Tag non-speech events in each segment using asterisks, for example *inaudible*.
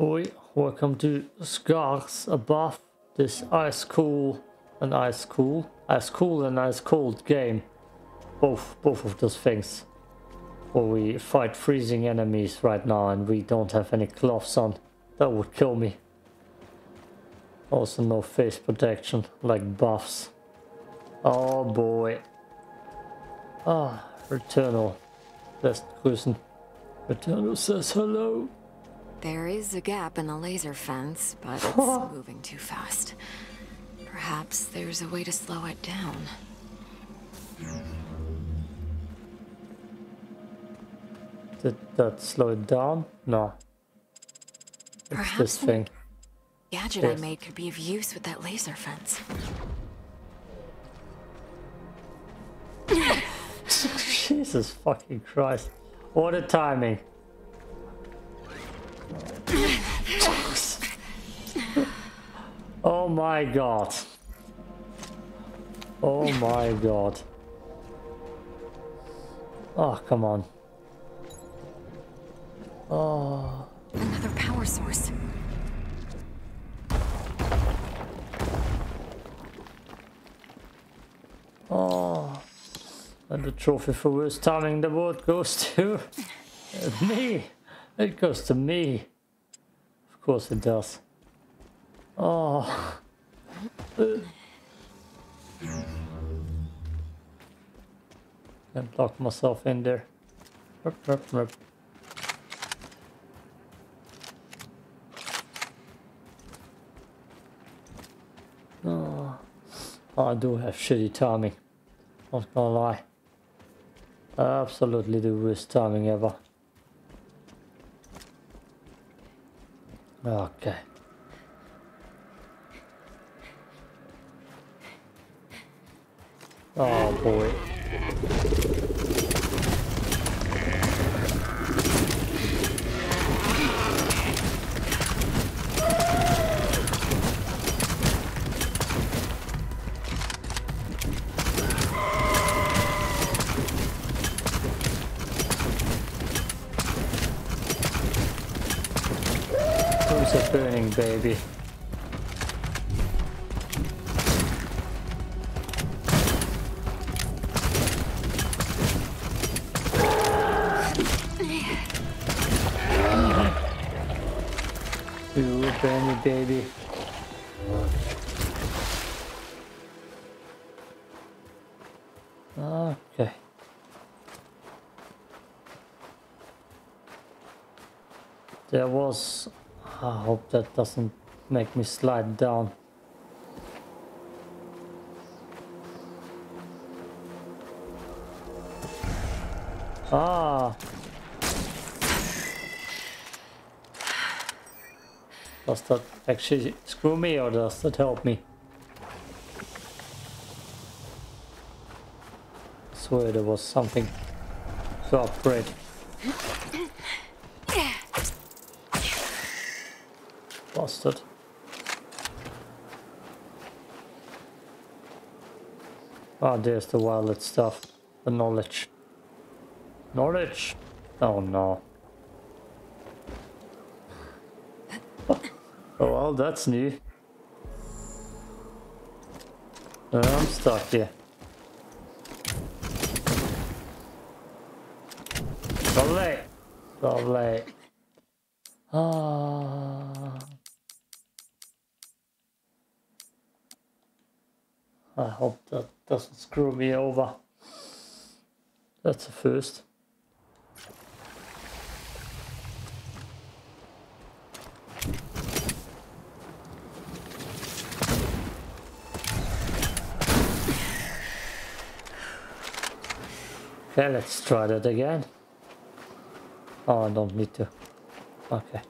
Oi, welcome to Scars above this ice cool and ice cool, ice cool and ice cold game. Both, both of those things. Where we fight freezing enemies right now and we don't have any gloves on. That would kill me. Also no face protection, like buffs. Oh boy. Ah, Returnal. Lässt grüßen. Returnal says hello. There is a gap in the laser fence, but it's moving too fast. Perhaps there's a way to slow it down. Did that slow it down? No. It's this Perhaps the thing. gadget I made could be of use with that laser fence. *laughs* Jesus fucking Christ. What a timing. My god. Oh my god. Oh, come on. Oh. Another power source. Oh. And the trophy for worst timing the vote goes *laughs* to me. It goes to me. Of course it does. Oh. Uh. Can't lock myself in there. Rup, rup, rup. Oh. I do have shitty timing. Not gonna lie. Absolutely the worst timing ever. Okay. Burning baby. Okay. There was... I hope that doesn't make me slide down. Ah! Does that actually screw me or does that help me? I swear there was something to upgrade. Bastard. Ah, there's the wallet stuff. The knowledge. Knowledge! Oh no. Well, that's new. Uh, I'm stuck here. Lovely! Lovely. Ah. I hope that doesn't screw me over. That's a first. Okay, let's try that again. Oh, I don't need to. Okay.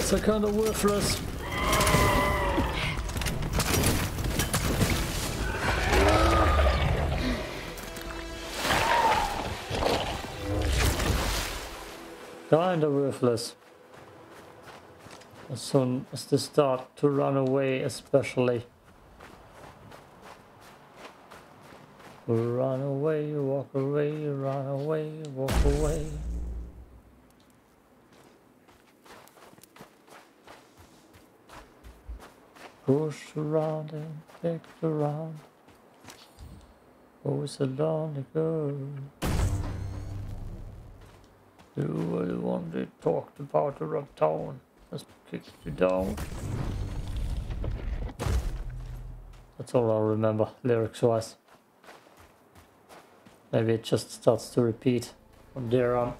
Guys are kind of worthless. Kind of worthless. As soon as they start to run away, especially. Run away, walk away, run away, walk away. Push around and kick around. Always a lonely girl. Do what you wanted, talked about her uptown. Just kicked you down. That's all I remember, lyrics wise. Maybe it just starts to repeat from there on.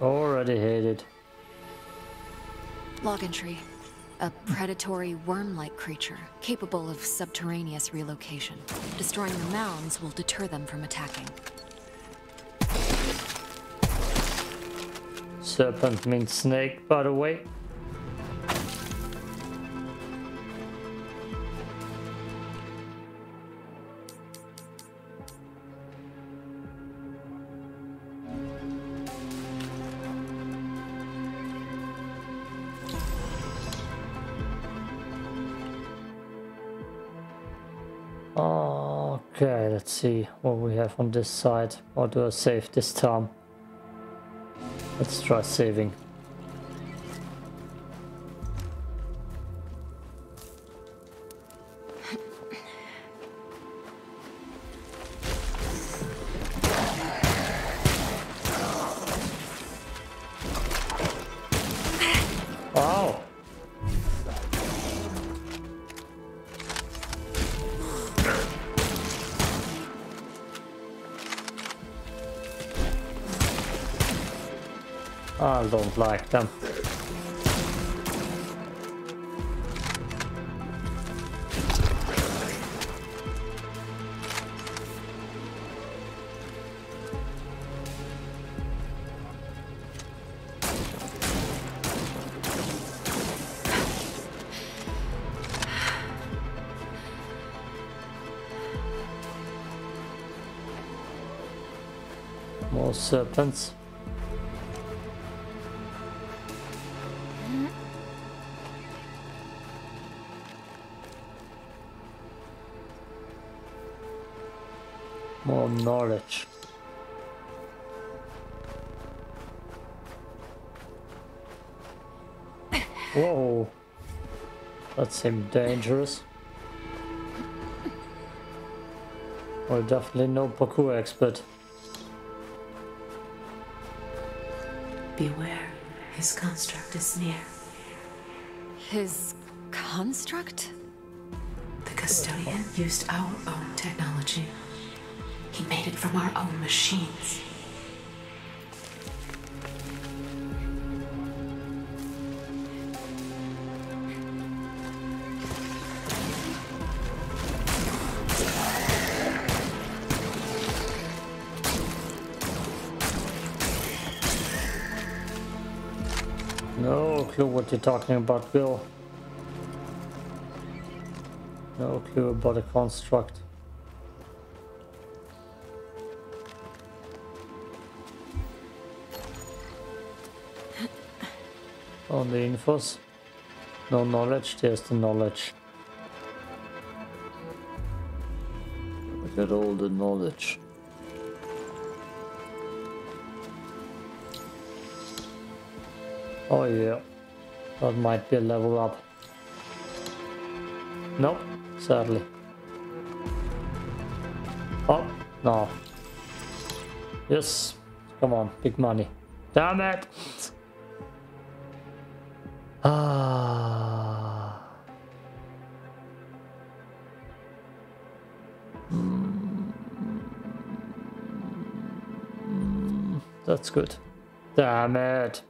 Already hate it. Log entry. A predatory worm-like creature, capable of subterraneous relocation. Destroying the mounds will deter them from attacking. Serpent means snake, by the way. Let's see what we have on this side. Or do I save this time? Let's try saving. More serpents. More knowledge. Whoa. That seemed dangerous. Well, definitely no parkour expert. Beware, his construct is near. His construct? The custodian used our own technology. He made it from our own machines. Clue what you're talking about, Bill. No clue about a construct. On the infos. No knowledge, there's the knowledge. Look at all the knowledge. Oh yeah, that might be a level up. Nope, sadly. Oh, no. Yes, come on, big money. Damn it! Ah. *sighs* That's good. Damn it.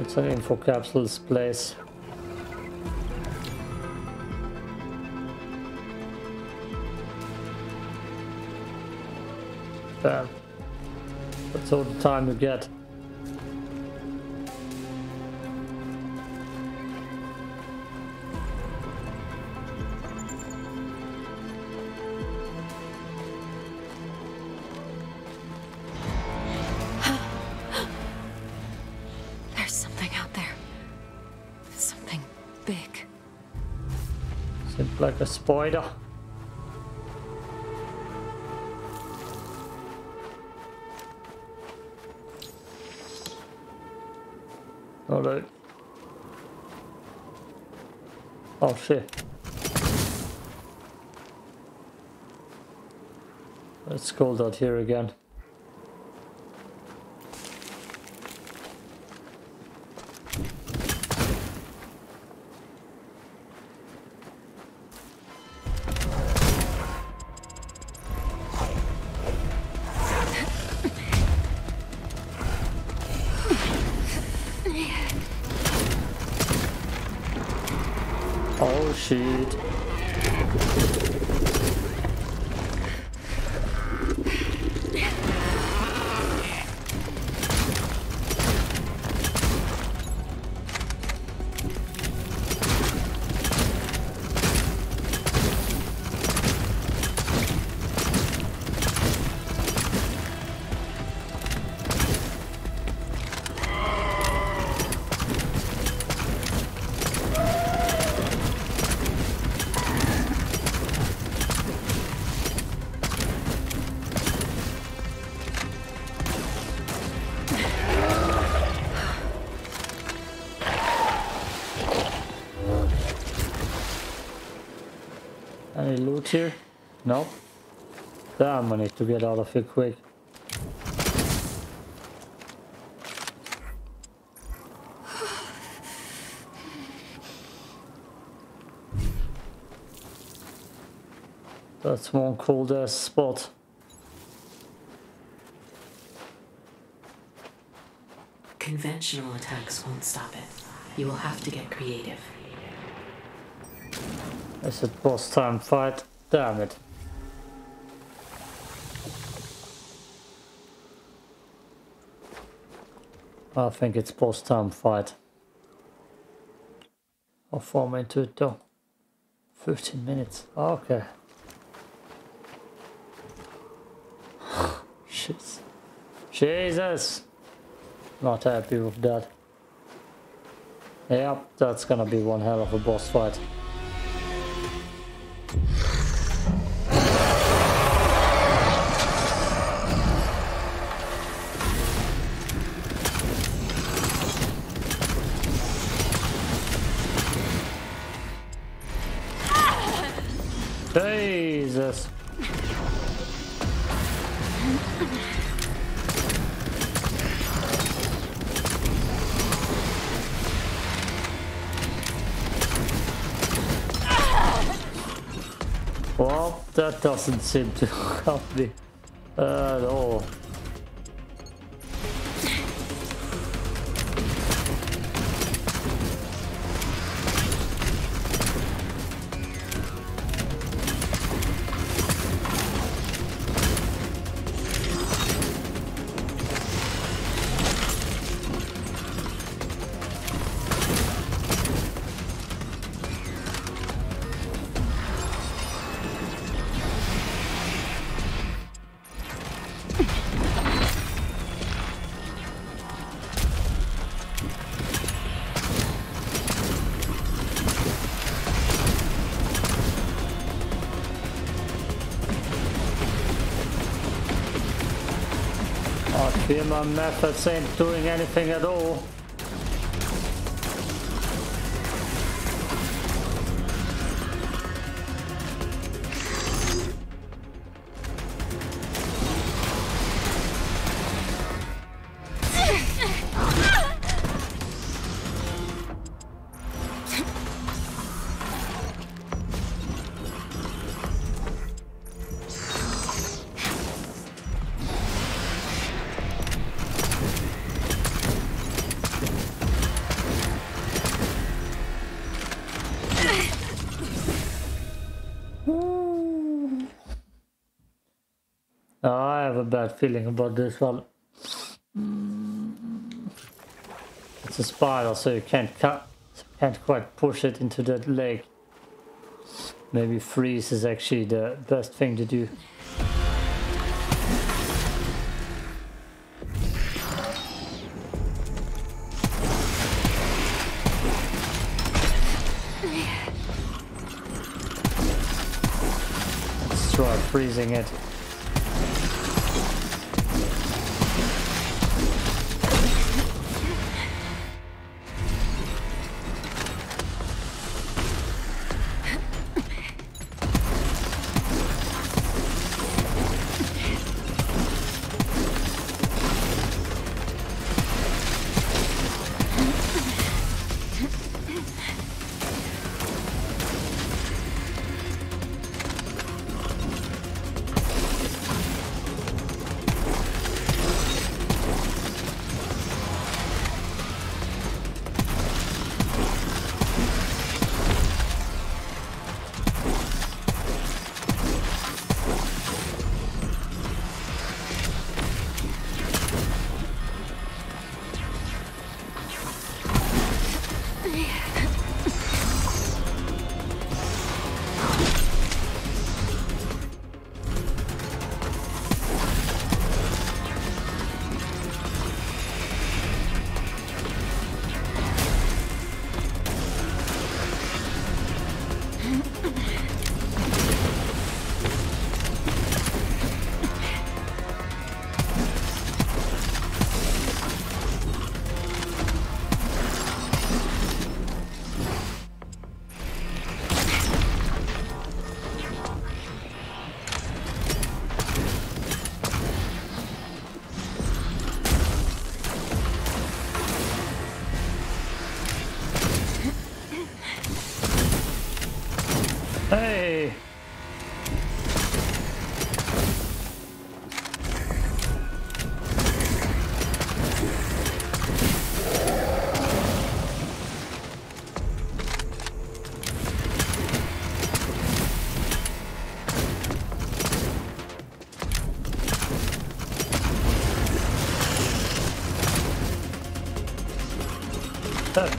That's an info capsule's place. Damn. That's all the time you get. Like a spider. Oh Alright. Oh shit. Let's cold out here again. Any here? No? Damn, I need to get out of here quick. That's one cold ass spot. Conventional attacks won't stop it. You will have to get creative. Is it boss time fight? Damn it. I think it's boss time fight. How far am I into it though? 15 minutes. Okay. *sighs* Shit. Jesus! Not happy with that. Yep, that's gonna be one hell of a boss fight. That doesn't seem to *laughs* help me at all. I my methods ain't doing anything at all. A bad feeling about this one. It's a spider, so you can't cut, can't quite push it into that lake. Maybe freeze is actually the best thing to do. Let's try freezing it.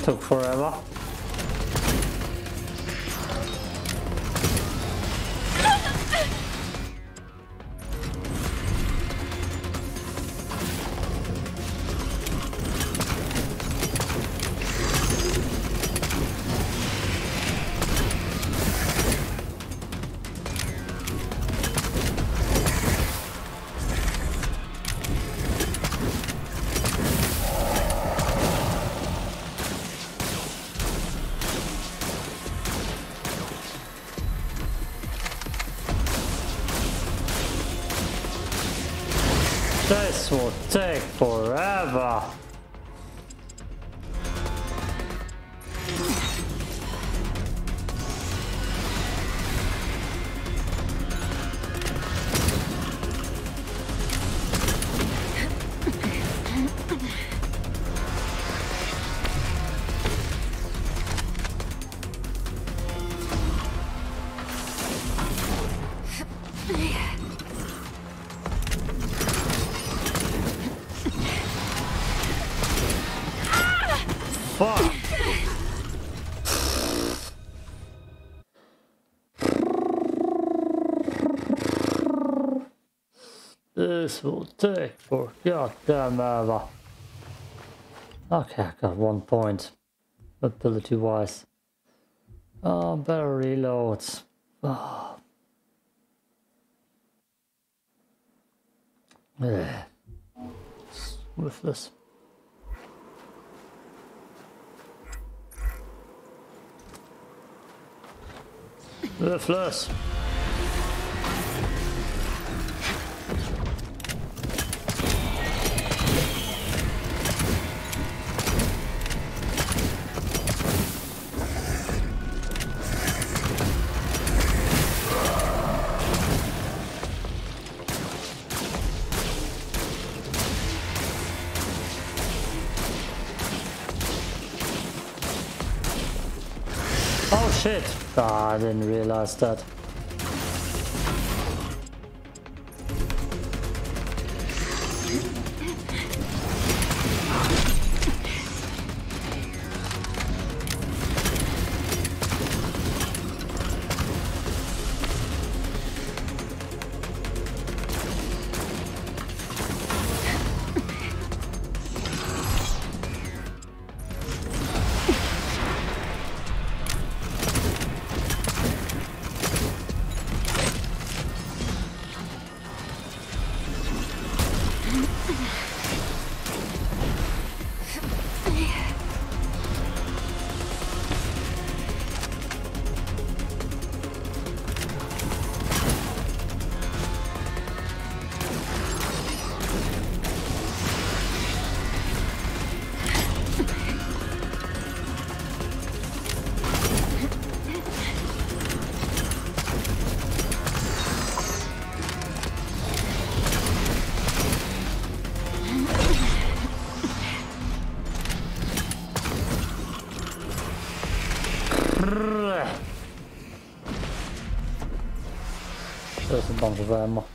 Took forever. Take forever. This will take for goddamn ever. Okay, I got one point. Ability wise. Oh, better reloads. Oh. Yeah. Worthless. Worthless. Shit! Ah, I didn't realize that. There's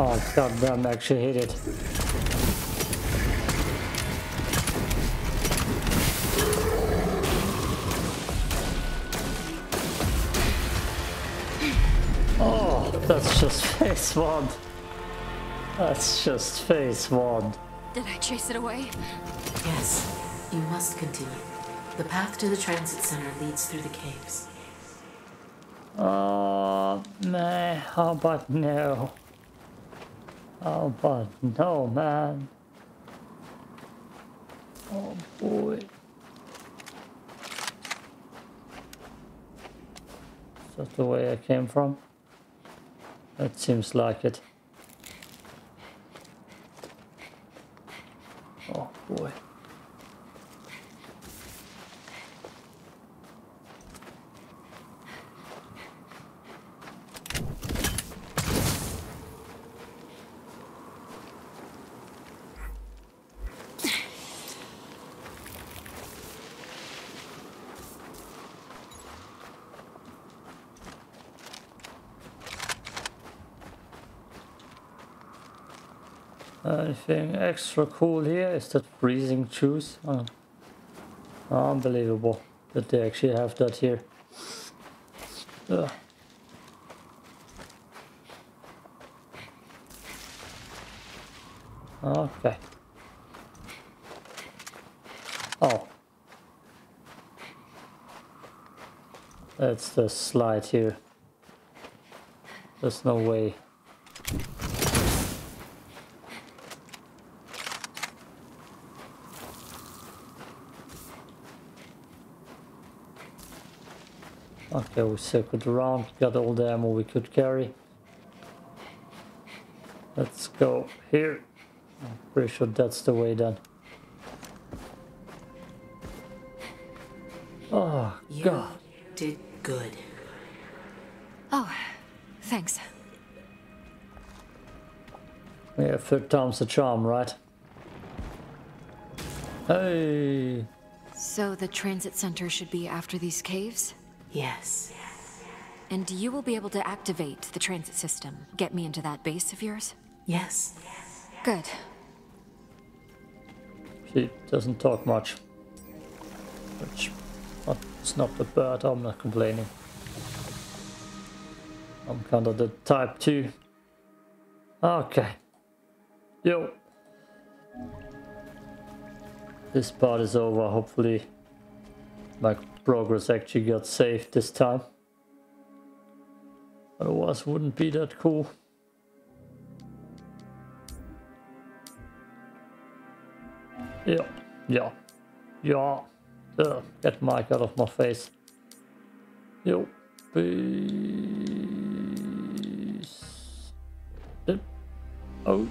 Oh god damn, actually hit it. Oh, that's just phase one. That's just phase one. Did I chase it away? Yes, you must continue. The path to the transit center leads through the caves. Oh man, how about no? Oh, How about no, man? Oh boy. Is that the way I came from? That seems like it. Oh boy. Anything extra cool here? Is that freezing juice? Oh. Unbelievable that they actually have that here. Ugh. Okay. Oh. That's the slide here. There's no way. Okay, we circled around, got all the ammo we could carry. Let's go here. I'm pretty sure that's the way then. Oh, You God. did good. Oh, thanks. Yeah, third time's the charm, right? Hey! So the transit center should be after these caves? Yes. And you will be able to activate the transit system. Get me into that base of yours? Yes. Good. She doesn't talk much. Which, not, it's not the bird, I'm not complaining. I'm kind of the type 2. Okay. Yo. This part is over, hopefully like progress actually got saved this time. Otherwise wouldn't be that cool. Yeah, yeah, yeah. Uh, get Mike out of my face. Yo, peace. Out.